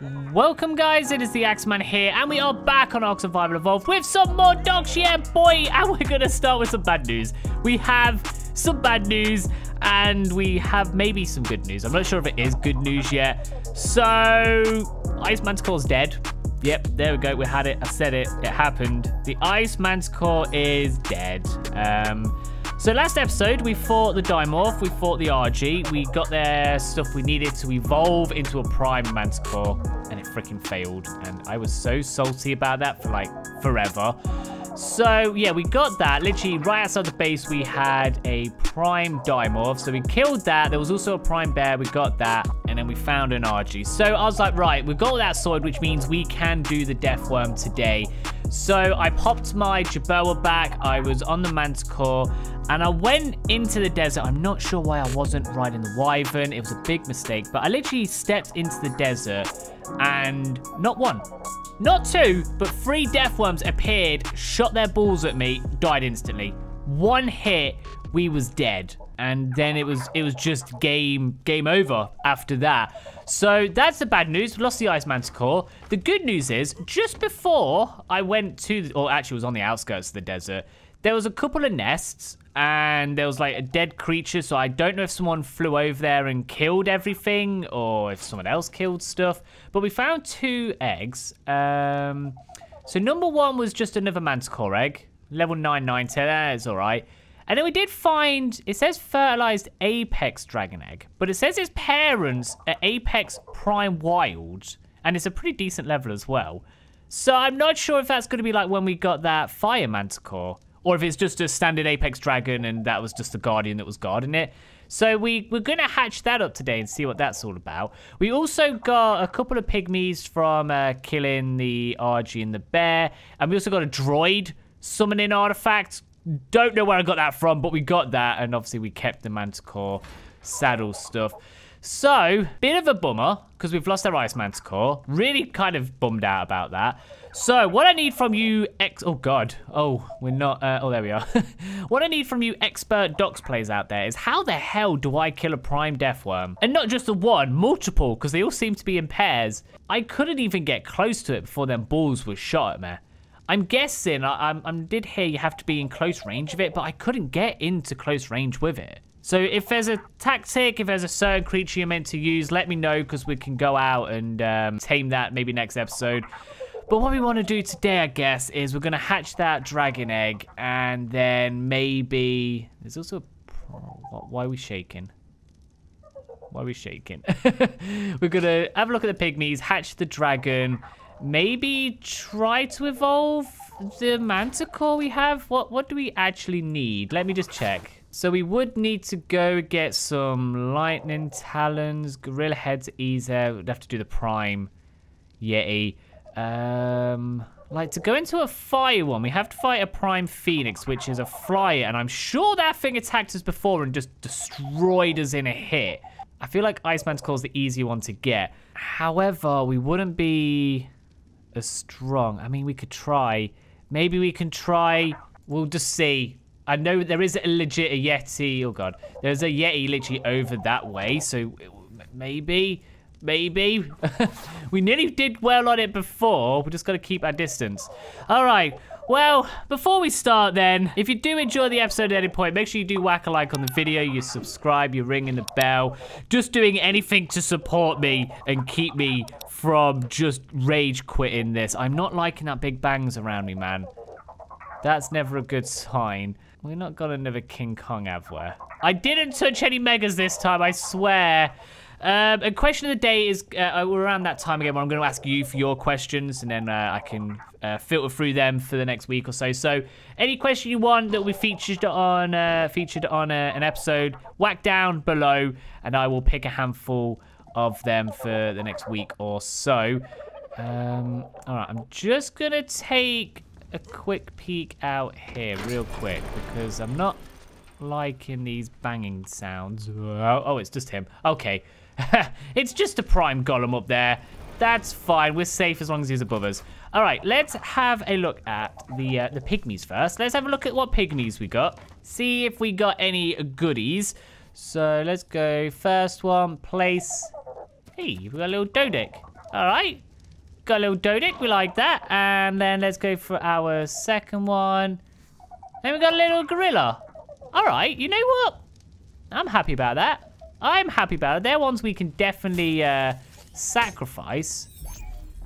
Welcome guys, it is the Axeman here, and we are back on Ark Survival Evolved with some more DOX, yeah boy! And we're gonna start with some bad news. We have some bad news, and we have maybe some good news. I'm not sure if it is good news yet. So, Ice Manticore's dead. Yep, there we go, we had it, I said it, it happened. The Ice Manticore is dead. Um, so last episode, we fought the Dimorph, we fought the Argy, we got their stuff we needed to evolve into a Prime Manticore, and it freaking failed. And I was so salty about that for like forever. So yeah, we got that. Literally right outside the base, we had a Prime Dimorph. So we killed that. There was also a Prime Bear. We got that. And then we found an Argy. So I was like, right, we've got that sword, which means we can do the Death Worm today. So I popped my Jerboa back. I was on the Manticore. And I went into the desert. I'm not sure why I wasn't riding the Wyvern. It was a big mistake. But I literally stepped into the desert and not one, not two, but three death worms appeared, shot their balls at me, died instantly. One hit, we was dead. And then it was it was just game game over after that. So that's the bad news. We lost the Ice Manticore. The good news is, just before I went to, or actually was on the outskirts of the desert, there was a couple of nests and there was like a dead creature. So I don't know if someone flew over there and killed everything or if someone else killed stuff. But we found two eggs. Um, so number one was just another manticore egg. Level 990, that is all right. And then we did find, it says fertilized apex dragon egg. But it says its parents are apex prime wild. And it's a pretty decent level as well. So I'm not sure if that's going to be like when we got that fire manticore or if it's just a standard Apex Dragon and that was just the Guardian that was guarding it. So we, we're going to hatch that up today and see what that's all about. We also got a couple of pygmies from uh, killing the Argy and the bear. And we also got a droid summoning artifact. Don't know where I got that from, but we got that. And obviously we kept the Manticore saddle stuff. So, bit of a bummer, because we've lost our Ice Manticore. Really kind of bummed out about that. So, what I need from you, ex- oh god, oh, we're not, uh, oh, there we are. what I need from you expert DOX players out there is how the hell do I kill a prime death worm? And not just the one, multiple, because they all seem to be in pairs. I couldn't even get close to it before them balls were shot at me. I'm guessing, I, I, I did hear you have to be in close range of it, but I couldn't get into close range with it. So if there's a tactic, if there's a certain creature you're meant to use, let me know because we can go out and um, tame that maybe next episode. But what we want to do today, I guess, is we're going to hatch that dragon egg and then maybe... There's also... Why are we shaking? Why are we shaking? we're going to have a look at the pygmies, hatch the dragon, maybe try to evolve the manticore we have. What, what do we actually need? Let me just check. So we would need to go get some lightning talons, gorilla heads ease. We'd have to do the prime yeti. Um, like to go into a fire one, we have to fight a prime phoenix, which is a flyer, and I'm sure that thing attacked us before and just destroyed us in a hit. I feel like Ice Manticore is the easier one to get. However, we wouldn't be as strong. I mean, we could try. Maybe we can try. We'll just see. I know there is a legit a Yeti. Oh, God. There's a Yeti literally over that way. So maybe, maybe. we nearly did well on it before. We just got to keep our distance. All right. Well, before we start then, if you do enjoy the episode at any point, make sure you do whack a like on the video, you subscribe, you ring in the bell. Just doing anything to support me and keep me from just rage quitting this. I'm not liking that big bangs around me, man. That's never a good sign. We're not got another King Kong, have we? I didn't touch any megas this time, I swear. Um, a question of the day is, uh, we're around that time again where I'm going to ask you for your questions and then uh, I can uh, filter through them for the next week or so. So any question you want that will be featured on, uh, featured on uh, an episode, whack down below and I will pick a handful of them for the next week or so. Um, all right, I'm just going to take a quick peek out here real quick because I'm not liking these banging sounds. Oh, oh it's just him. Okay. it's just a prime golem up there. That's fine. We're safe as long as he's above us. All right, let's have a look at the uh, the pygmies first. Let's have a look at what pygmies we got. See if we got any goodies. So let's go first one, place. Hey, we got a little Doedic. All right. Got a little Doedic. We like that. And then let's go for our second one. Then we got a little gorilla. All right. You know what? I'm happy about that. I'm happy about it. They're ones we can definitely uh, sacrifice.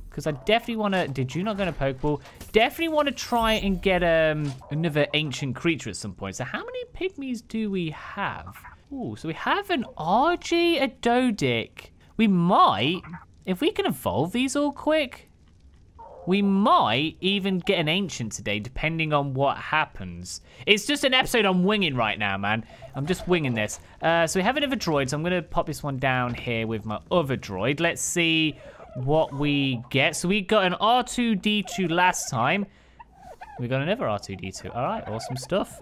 Because I definitely want to... Did you not go to Pokeball? Definitely want to try and get um, another ancient creature at some point. So how many pygmies do we have? Ooh, so we have an Argy, a Doedic. We might, if we can evolve these all quick, we might even get an ancient today, depending on what happens. It's just an episode I'm winging right now, man. I'm just winging this. Uh, so we have another droid, so I'm going to pop this one down here with my other droid. Let's see what we get. So we got an R2-D2 last time. We got another R2-D2. All right, awesome stuff.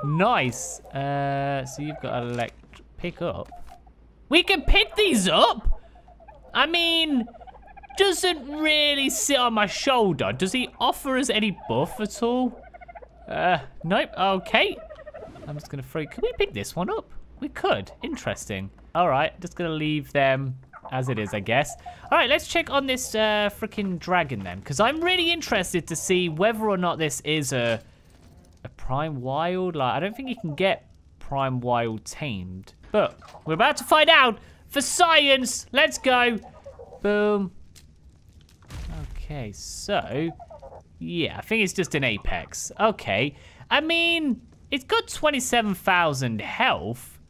nice. Uh, so you've got to pick up. We can pick these up? I mean, doesn't really sit on my shoulder. Does he offer us any buff at all? Uh, nope. Okay. I'm just going to throw... Can we pick this one up? We could. Interesting. All right. Just going to leave them as it is, I guess. All right, let's check on this uh, freaking dragon then. Because I'm really interested to see whether or not this is a, a prime wild. Like, I don't think you can get prime wild tamed. But we're about to find out for science. Let's go. Boom. Okay, so, yeah, I think it's just an apex. Okay, I mean, it's got 27,000 health.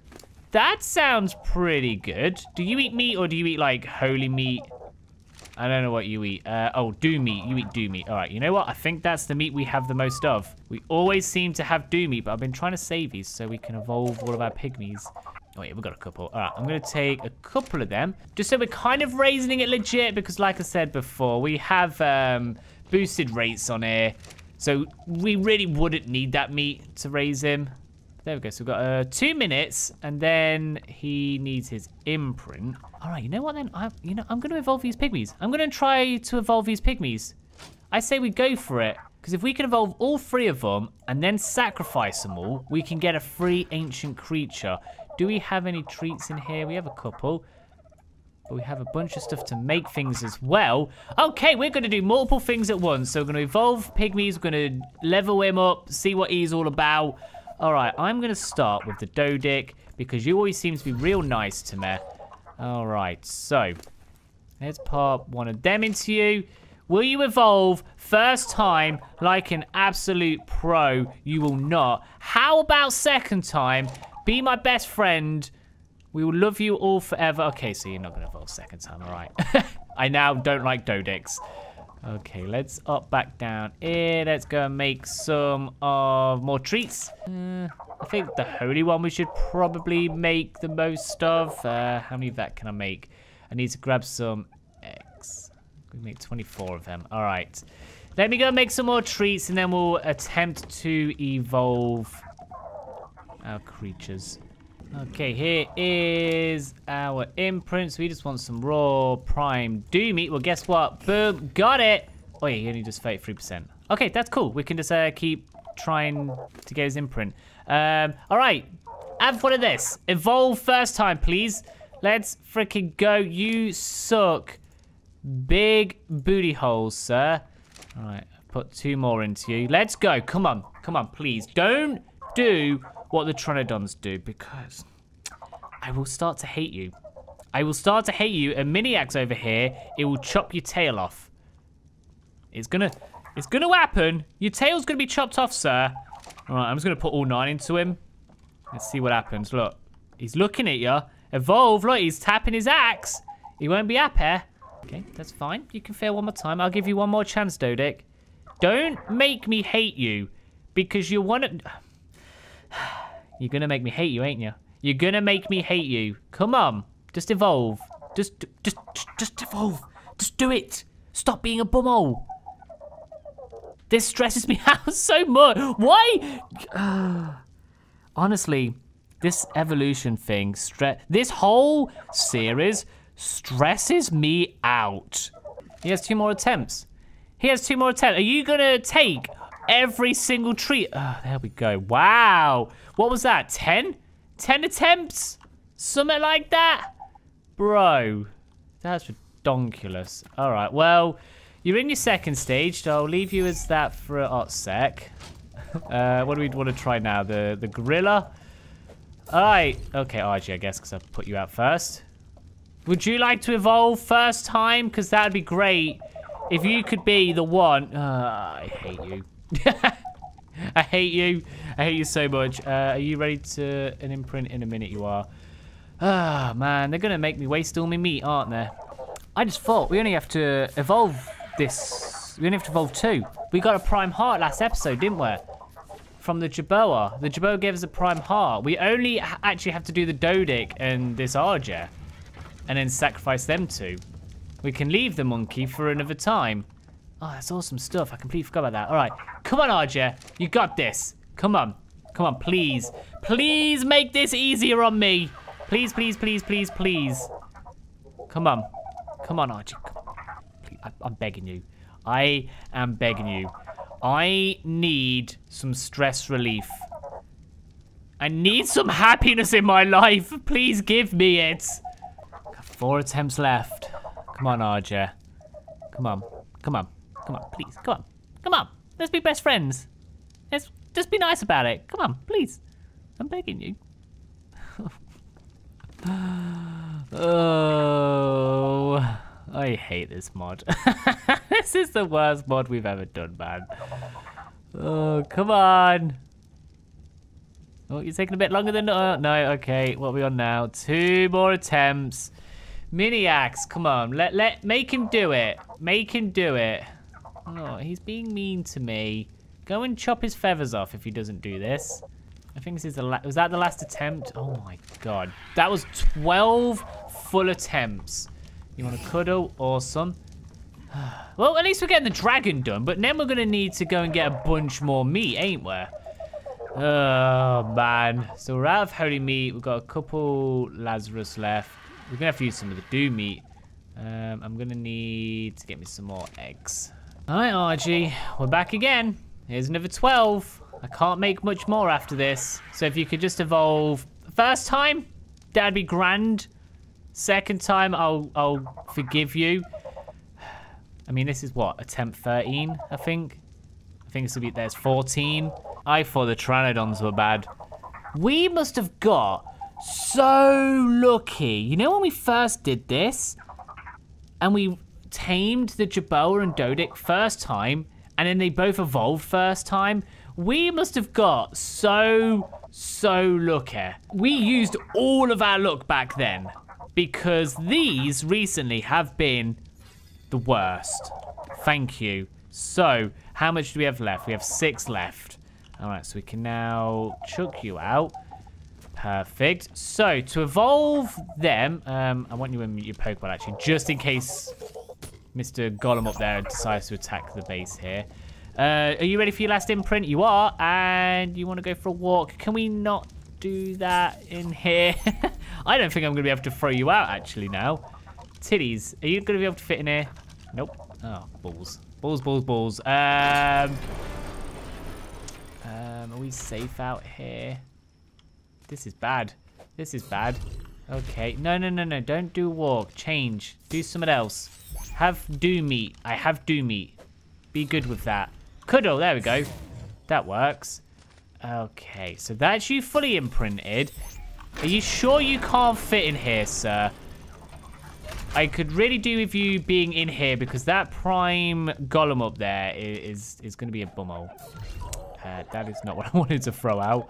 That sounds pretty good. Do you eat meat or do you eat, like, holy meat? I don't know what you eat. Uh, oh, do meat. You eat do meat. All right, you know what? I think that's the meat we have the most of. We always seem to have do meat, but I've been trying to save these so we can evolve all of our pygmies. Oh, yeah, we've got a couple. All right, I'm going to take a couple of them. Just so we're kind of raising it legit because, like I said before, we have um, boosted rates on here. So we really wouldn't need that meat to raise him. There we go. So we've got uh, two minutes, and then he needs his imprint. All right, you know what then? I, you know, I'm going to evolve these pygmies. I'm going to try to evolve these pygmies. I say we go for it. Because if we can evolve all three of them and then sacrifice them all, we can get a free ancient creature. Do we have any treats in here? We have a couple. But we have a bunch of stuff to make things as well. Okay, we're going to do multiple things at once. So we're going to evolve pygmies. We're going to level him up, see what he's all about. All right, I'm going to start with the Doedic because you always seem to be real nice to me. All right, so let's pop one of them into you. Will you evolve first time like an absolute pro? You will not. How about second time? Be my best friend. We will love you all forever. Okay, so you're not going to evolve second time, all right. I now don't like Doedics. Okay, let's up back down here. Let's go and make some of more treats. Uh, I think the holy one we should probably make the most of. Uh, how many of that can I make? I need to grab some eggs. We make 24 of them. All right. Let me go make some more treats and then we'll attempt to evolve our creatures. Okay, here is our imprints. We just want some raw prime do meat. Well, guess what? Boom, got it. Oh yeah, he only does 33%. Okay, that's cool. We can just uh, keep trying to get his imprint. Um, all right, have one of this. Evolve first time, please. Let's freaking go. You suck. Big booty holes, sir. All right, put two more into you. Let's go. Come on. Come on, please. Don't do what the Pteranodons do because I will start to hate you. I will start to hate you. A Miniax over here, it will chop your tail off. It's gonna, it's gonna happen. Your tail's gonna be chopped off, sir. All right, I'm just gonna put all nine into him. Let's see what happens. Look, he's looking at you. Evolve, look, he's tapping his axe. He won't be happy. Okay, that's fine. You can fail one more time. I'll give you one more chance, Doedic. Don't make me hate you because you want to... You're gonna make me hate you, ain't you? You're gonna make me hate you. Come on. Just evolve. Just, just, just evolve. Just do it. Stop being a bumhole. This stresses me out so much. Why? honestly, this evolution thing, stress. This whole series stresses me out. He has two more attempts. He has two more attempts. Are you gonna take every single tree. Oh, there we go. Wow. What was that? 10? 10 attempts? Something like that? Bro. That's Stonkulus. All right, well, you're in your second stage, so I'll leave you as that for a hot sec. Uh, what do we want to try now? The the gorilla? All right. Okay, Argy, I guess, because I put you out first. Would you like to evolve first time? Because that'd be great. If you could be the one... Uh, I hate you. I hate you. I hate you so much. Uh, are you ready to an imprint in a minute? You are. Ah, oh, man. They're going to make me waste all my meat, aren't they? I just thought we only have to evolve this. We only have to evolve two. We got a prime heart last episode, didn't we? From the Jerboa. The Jerboa gave us a prime heart. We only actually have to do the Doedic and this Arger. And then sacrifice them two. We can leave the monkey for another time. Oh, that's awesome stuff. I completely forgot about that. All right. Come on, Arger. You got this. Come on. Come on, please. Please make this easier on me. Please, please, please, please, please. Come on. Come on. I, I'm begging you. I am begging you. I need some stress relief. I need some happiness in my life. Please give me it. Four attempts left. Come on, Arja. Come on. Come on. Come on, please. Come on. Come on. Let's be best friends. Let's just be nice about it. Come on, please. I'm begging you. oh. I hate this mod. this is the worst mod we've ever done, man. Oh, come on. Oh, you're taking a bit longer than... Uh, no, okay. What are we on now? Two more attempts. Mini-axe, come on. Let, let, make him do it. Make him do it. Oh, he's being mean to me. Go and chop his feathers off if he doesn't do this. I think this is the Was that the last attempt? Oh my god. That was 12 full attempts. You want to cuddle? Awesome. Well, at least we're getting the dragon done, but then we're going to need to go and get a bunch more meat, ain't we? Oh, man. So we're out of holy meat. We've got a couple Lazarus left. We're going to have to use some of the dew meat. Um, I'm going to need to get me some more eggs. All right, Argy. We're back again. Here's another 12. I can't make much more after this. So if you could just evolve first time, that'd be grand. Second time, I'll I'll forgive you. I mean, this is what attempt 13, I think. I think this will be there's 14. I thought the Pteranodons were bad. We must have got so lucky. You know when we first did this, and we tamed the Jerboa and Doedic first time, and then they both evolved first time. We must have got so, so lucky. We used all of our luck back then because these recently have been the worst. Thank you. So, how much do we have left? We have six left. All right, so we can now chuck you out. Perfect. So, to evolve them, um, I want you in your Pokeball, actually, just in case Mr. Golem up there decides to attack the base here. Uh, are you ready for your last imprint? You are, and you want to go for a walk. Can we not do that in here? I don't think I'm going to be able to throw you out, actually, now. Titties, are you going to be able to fit in here? Nope. Oh, balls. Balls, balls, balls. Um, um, are we safe out here? This is bad. This is bad. Okay. No, no, no, no. Don't do walk. Change. Do something else. Have do meat. I have do meat. Be good with that. Cuddle. There we go. That works. Okay, so that's you fully imprinted. Are you sure you can't fit in here, sir? I could really do with you being in here because that prime golem up there is is going to be a bumhole. Uh, that is not what I wanted to throw out.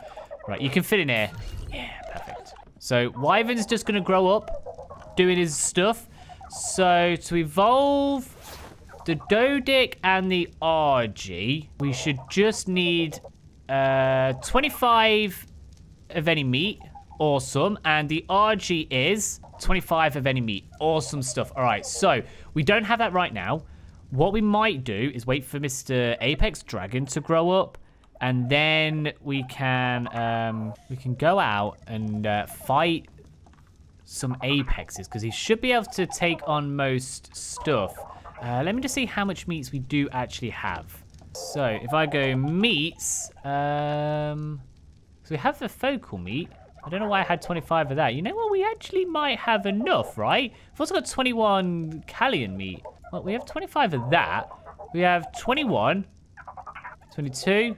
Right, you can fit in here. Yeah, perfect. So Wyvern's just going to grow up doing his stuff. So to evolve the Doedic and the Argy, we should just need uh, 25 of any meat. Awesome. And the Argy is 25 of any meat. Awesome stuff. All right, so we don't have that right now. What we might do is wait for Mr. Apex Dragon to grow up. And then we can um, we can go out and uh, fight some apexes because he should be able to take on most stuff. Uh, let me just see how much meats we do actually have. So if I go meats, um, so we have the focal meat. I don't know why I had 25 of that. You know what? We actually might have enough, right? We've also got 21 Callian meat. Well, we have 25 of that. We have 21, 22,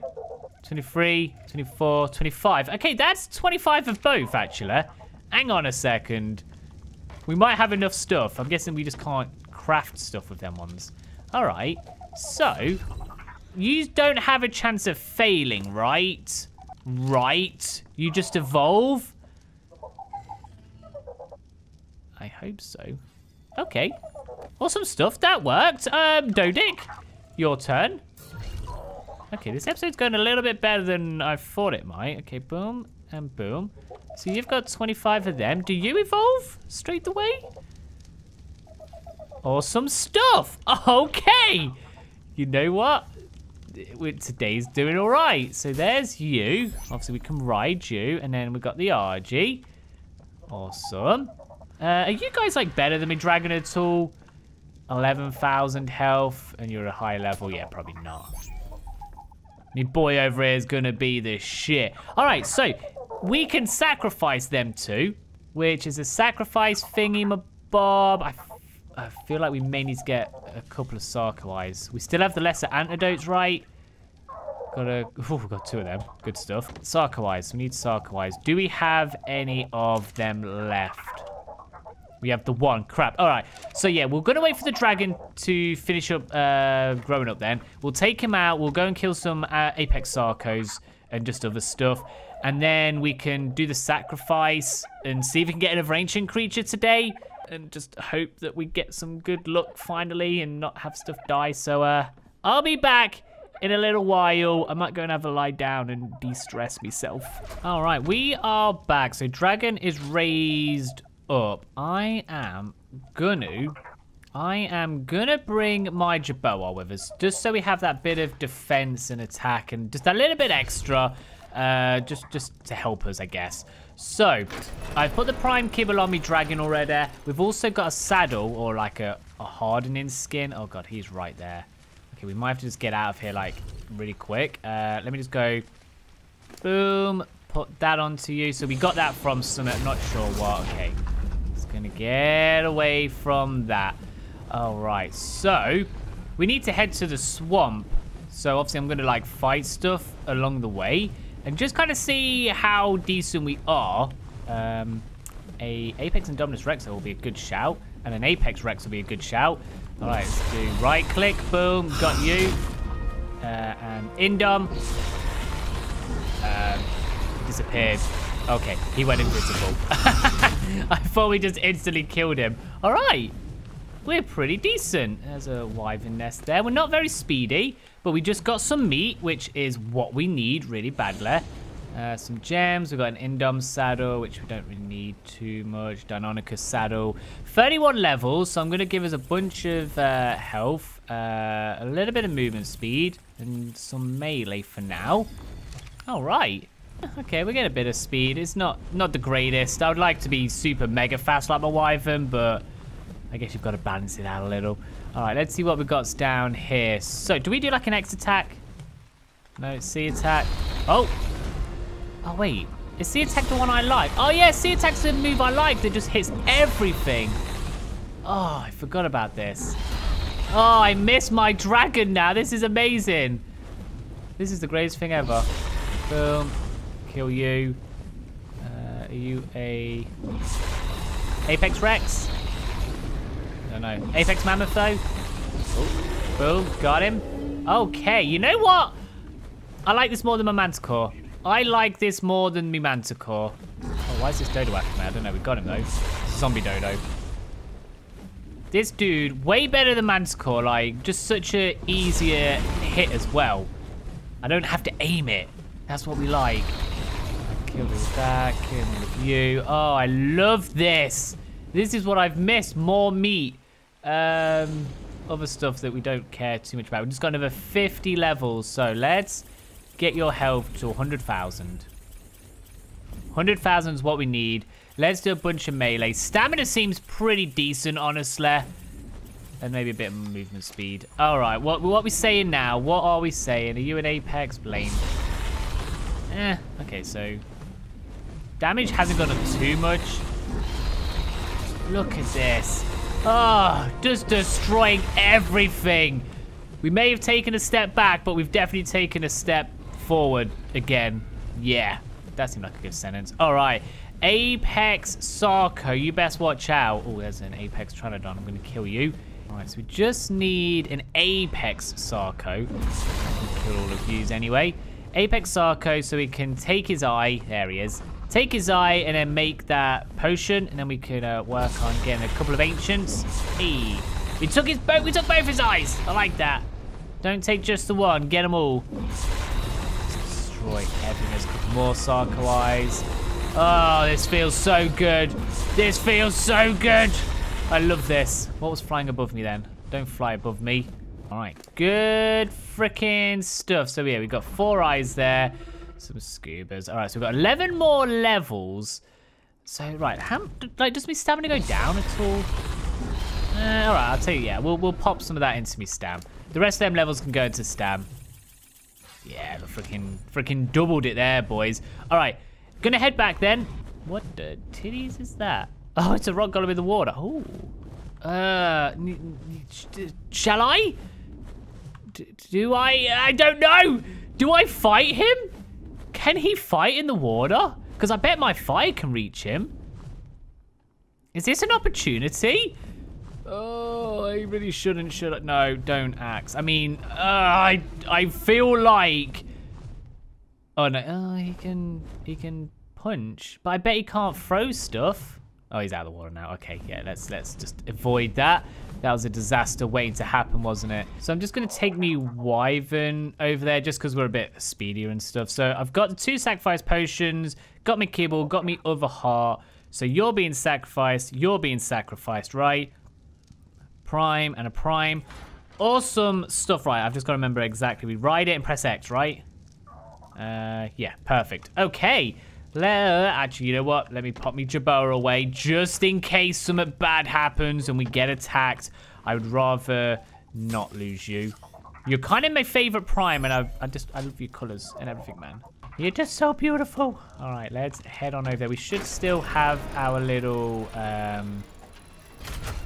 23, 24, 25. Okay, that's 25 of both, actually. Hang on a second. We might have enough stuff. I'm guessing we just can't craft stuff with them ones. All right. So, you don't have a chance of failing, right? Right? You just evolve? I hope so. Okay. Awesome stuff. That worked. Um, Doedic, your turn. Okay, this episode's going a little bit better than I thought it might. Okay, boom and boom. So you've got 25 of them. Do you evolve straight away? Awesome stuff. Okay. You know what? Today's doing all right. So there's you. Obviously, we can ride you. And then we've got the Argy. Awesome. Uh, are you guys, like, better than me, Dragon, at all? 11,000 health. And you're a high level? Yeah, probably not. My boy over here is going to be the shit. All right, so we can sacrifice them two, which is a sacrifice thingy, my bob. I, I feel like we may need to get a couple of Sarcoeyes. We still have the lesser antidotes, right? Got a, oh, we've got two of them. Good stuff. Sarcoeyes, we need Sarcoeyes. Do we have any of them left? We have the one. Crap. All right. So, yeah, we're going to wait for the dragon to finish up uh, growing up then. We'll take him out. We'll go and kill some uh, Apex Sarcos and just other stuff. And then we can do the sacrifice and see if we can get another ancient creature today. And just hope that we get some good luck finally and not have stuff die. So, uh, I'll be back in a little while. I might go and have a lie down and de-stress myself. All right, we are back. So Dragon is raised up, I am gonna, I am gonna bring my Jerboa with us, just so we have that bit of defense and attack and just a little bit extra, uh, just, just to help us, I guess. So, I've put the Prime Kibble on me Dragon already. We've also got a saddle, or like a, a hardening skin. Oh god, he's right there. Okay, we might have to just get out of here, like, really quick. Uh, let me just go, boom, put that onto you. So we got that from Summit, not sure what. Okay, it's Gonna get away from that. All right, so we need to head to the swamp. So obviously I'm gonna like fight stuff along the way and just kind of see how decent we are. Um, a Apex Indominus Rex will be a good shout, and an Apex Rex will be a good shout. All right, let's do right click, boom, got you. Uh, and Indom. Um, disappeared. Okay, he went invisible. I thought we just instantly killed him. All right. We're pretty decent. There's a wyvern nest there. We're not very speedy, but we just got some meat, which is what we need really badly. Uh, some gems. We've got an Indom saddle, which we don't really need too much. Deinonychus saddle. 31 levels, so I'm going to give us a bunch of uh, health, uh, a little bit of movement speed, and some melee for now. All right. Okay, we get a bit of speed. It's not not the greatest. I would like to be super mega fast like my Wyvern, but I guess you've got to balance it out a little. All right, let's see what we've got down here. So, do we do like an X attack? No, C attack. Oh. Oh, wait. Is C attack the one I like? Oh, yeah, C attack's the move I like that just hits everything. Oh, I forgot about this. Oh, I miss my dragon now. This is amazing. This is the greatest thing ever. Boom kill you. Uh, are you a Apex Rex? Don't know. Apex Mammoth though? Oh, boom, got him. Okay, you know what? I like this more than my Manticore. I like this more than my Manticore. Oh, why is this Dodo after me? I don't know. We got him though. Zombie Dodo. This dude, way better than Manticore. Like, just such a easier hit as well. I don't have to aim it. That's what we like. Kill kill with you. Oh, I love this. This is what I've missed. More meat. Um, other stuff that we don't care too much about. We've just got another 50 levels. So let's get your health to 100,000. 100,000 is what we need. Let's do a bunch of melee. Stamina seems pretty decent, honestly. And maybe a bit of movement speed. All right, what, what are we saying now? What are we saying? Are you an Apex? Blaine. Eh, okay, so Damage hasn't gone up too much. Look at this. Oh, just destroying everything. We may have taken a step back, but we've definitely taken a step forward again. Yeah, that seemed like a good sentence. All right, Apex Sarco, you best watch out. Oh, there's an Apex Troodon. I'm going to kill you. All right, so we just need an Apex Sarco. Kill all of yous anyway. Apex Sarco, so we can take his eye. There he is. Take his eye and then make that potion, and then we could uh, work on getting a couple of ancients. Hey, we took his boat. We took both his eyes. I like that. Don't take just the one. Get them all. Destroy everything. There's a couple more Sarco eyes. Oh, this feels so good. This feels so good. I love this. What was flying above me then? Don't fly above me. All right, good freaking stuff. So yeah, we've got four eyes there. Some scubas. All right, so we've got 11 more levels. So, right, how, like, does my stamina go down at all? Uh, all right, I'll tell you, yeah, we'll, we'll pop some of that into me stam. The rest of them levels can go into stam. Yeah, freaking, freaking doubled it there, boys. All right, gonna head back then. What the titties is that? Oh, it's a rock golem in the water. Oh. Uh, shall I? D do I? I don't know. Do I fight him? Can he fight in the water? Because I bet my fire can reach him. Is this an opportunity? Oh, I really shouldn't, should I? No, don't axe. I mean, uh, I I feel like... Oh, no. Oh, he can, he can punch. But I bet he can't throw stuff. Oh, he's out of the water now. Okay, yeah, let's let's just avoid that. That was a disaster waiting to happen, wasn't it? So I'm just going to take me Wyvern over there just because we're a bit speedier and stuff. So I've got two sacrifice potions, got me Kibble, got me Other Heart. So you're being sacrificed, you're being sacrificed, right? Prime and a Prime. Awesome stuff, right? I've just got to remember exactly. We ride it and press X, right? Uh, yeah, perfect. Okay. Actually, you know what? Let me pop me Jerboa away just in case something bad happens and we get attacked. I would rather not lose you. You're kind of my favorite prime, and I, I just I love your colors and everything, man. You're just so beautiful. All right, let's head on over there. We should still have our little um,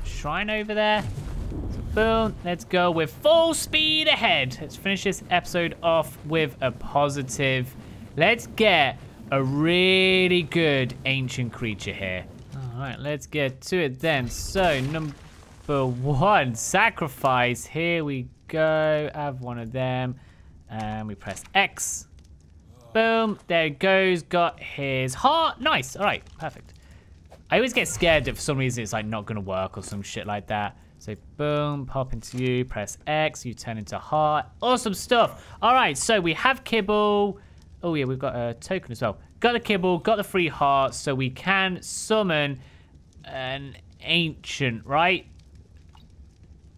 shrine over there. So boom, let's go with full speed ahead. Let's finish this episode off with a positive. Let's get a really good ancient creature here. All right, let's get to it then. So, number one, sacrifice. Here we go. Have one of them. And we press X. Boom. There it goes. Got his heart. Nice. All right, perfect. I always get scared if for some reason it's like not going to work or some shit like that. So boom, pop into you, press X, you turn into heart. Awesome stuff. All right, so we have Kibble. Oh, yeah, we've got a token as well. Got the kibble, got the free hearts, so we can summon an ancient, right?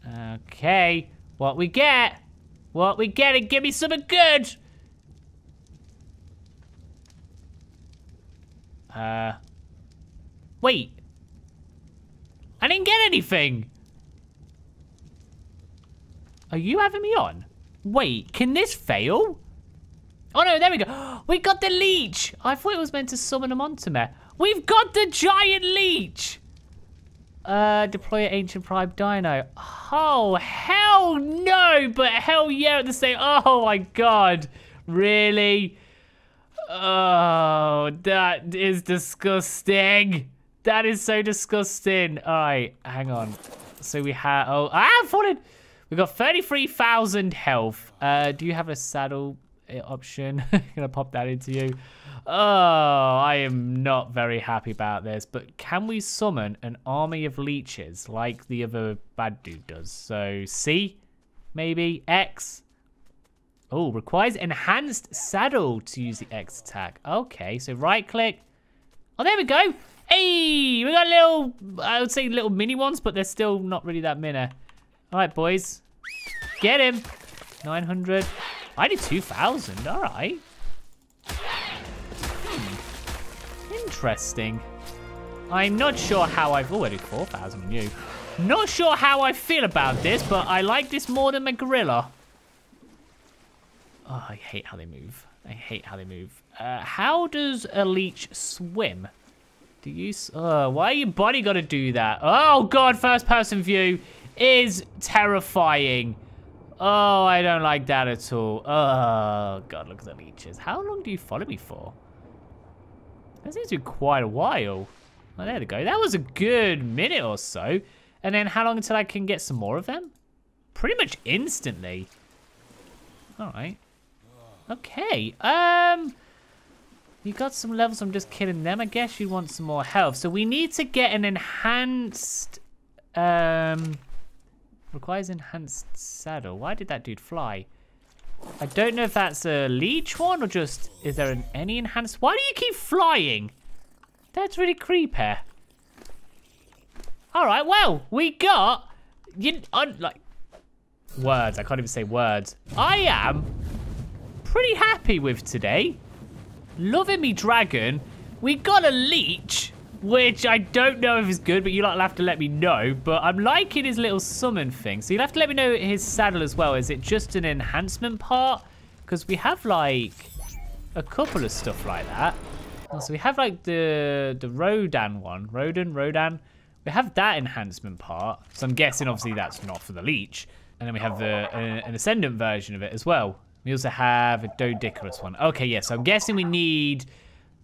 Okay. What we get? What we get and give me something good! Uh... Wait. I didn't get anything! Are you having me on? Wait, can this fail? Oh no, there we go. We got the leech. I thought it was meant to summon a onto me. We've got the giant leech. Uh, deploy ancient prime dino. Oh, hell no, but hell yeah at the same. Oh my god. Really? Oh, that is disgusting. That is so disgusting. All right, hang on. So we have, oh, ah, fallen. We've got 33,000 health. Uh, do you have a saddle option. gonna pop that into you. Oh, I am not very happy about this, but can we summon an army of leeches like the other bad dude does? So C, maybe X. Oh, requires enhanced saddle to use the X attack. Okay, so right click. Oh, there we go. Hey, we got little, I would say little mini ones, but they're still not really that mini. All right, boys. Get him. 900. I did 2,000. All right. Hmm. Interesting. I'm not sure how I've already 4,000 new. Not sure how I feel about this, but I like this more than my gorilla. Oh, I hate how they move. I hate how they move. Uh, how does a leech swim? Do you... Uh, why your body got to do that? Oh, God, first person view is terrifying. Oh, I don't like that at all. Oh, God, look at the leeches. How long do you follow me for? That seems to be quite a while. Oh, there we go. That was a good minute or so. And then how long until I can get some more of them? Pretty much instantly. All right. Okay. Um, you got some levels. I'm just killing them. I guess you want some more health. So we need to get an enhanced... Um, requires enhanced saddle. Why did that dude fly? I don't know if that's a leech one or just... Is there an, any enhanced... Why do you keep flying? That's really creepy. All right, well, we got... You, uh, like, words. I can't even say words. I am pretty happy with today. Loving me dragon. We got a leech, which I don't know if is good, but you'll have to let me know. But I'm liking his little summon thing. So you'll have to let me know his saddle as well. Is it just an enhancement part? Because we have like a couple of stuff like that. So we have like the the Rodan one. Rodan, Rodan. We have that enhancement part. So I'm guessing obviously that's not for the leech. And then we have the uh, an ascendant version of it as well. We also have a Doedicurus one. Okay, yes, yeah, so I'm guessing we need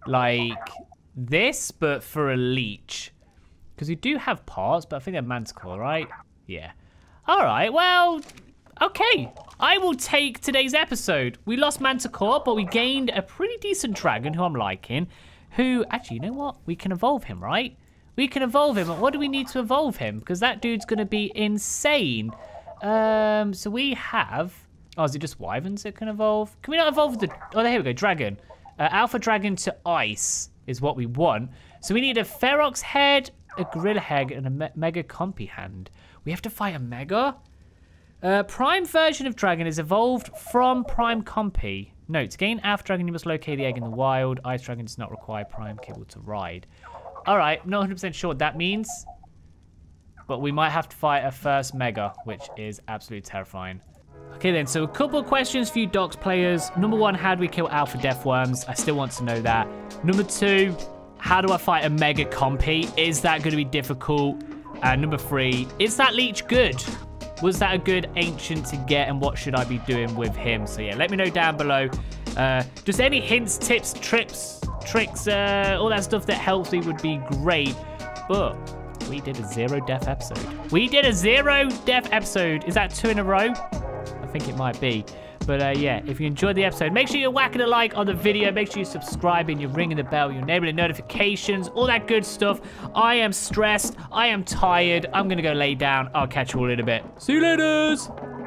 like this, but for a leech. Because we do have parts, but I think they're manticore, right? Yeah. All right, well, okay. I will take today's episode. We lost Manticore, but we gained a pretty decent dragon who I'm liking. Who, actually, you know what? We can evolve him, right? We can evolve him. But what do we need to evolve him? Because that dude's going to be insane. Um, so we have... Oh, is it just wyverns that can evolve? Can we not evolve the... Oh, here we go. Dragon. Uh, Alpha Dragon to Ice is what we want. So we need a Ferox head, a Gorilla head, and a me Mega Compy hand. We have to fight a Mega? Uh, prime version of Dragon is evolved from Prime Compy. Note, to gain Dragon, you must locate the egg in the wild. Ice Dragon does not require Prime Kibble to ride. Alright, not 100% sure what that means. But we might have to fight a first Mega, which is absolutely terrifying. Okay then, so a couple questions for you DOX players. Number one, how do we kill Alpha death worms? I still want to know that. Number two, how do I fight a Mega Compy? Is that going to be difficult? And number three, is that leech good? Was that a good ancient to get and what should I be doing with him? So yeah, let me know down below. Uh, just any hints, tips, trips, tricks, uh, all that stuff that helps me would be great. But we did a zero death episode. We did a zero death episode. Is that two in a row? Think it might be. But uh, yeah, if you enjoyed the episode, make sure you're whacking a like on the video. Make sure you're subscribing, you're ringing the bell, you're enabling notifications, all that good stuff. I am stressed. I am tired. I'm going to go lay down. I'll catch you all in a bit. See you later.